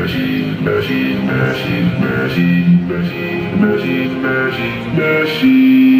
machine, machine, machine, machine, machine, machine, machine, machine.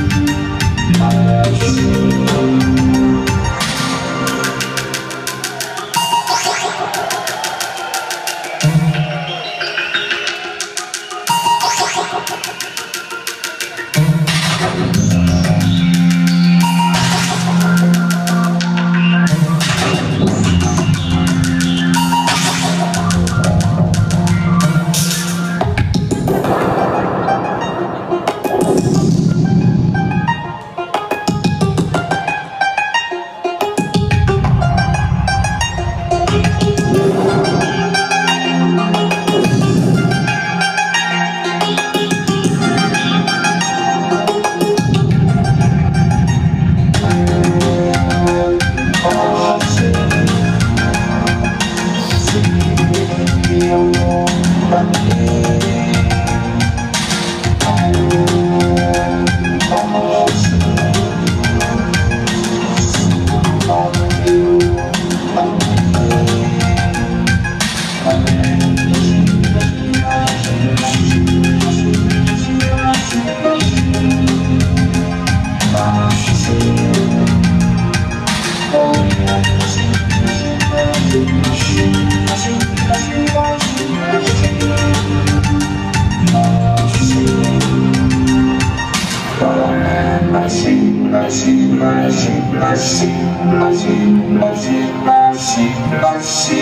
Oh, mercy, mercy, mercy, mercy, mercy, mercy, mercy.